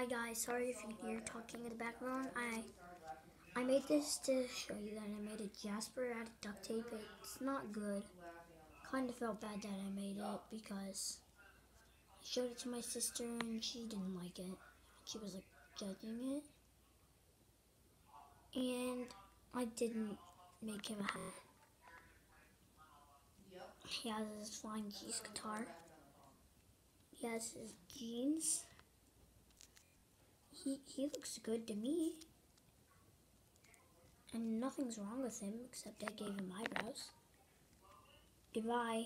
Hi guys, sorry if you hear talking in the background. I I made this to show you that I made a Jasper out of duct tape. It's not good. Kind of felt bad that I made it because I showed it to my sister and she didn't like it. She was like judging it. And I didn't make him a hat. He has his Flying G's guitar. He has his jeans. He, he looks good to me. And nothing's wrong with him except I gave him eyebrows. Goodbye.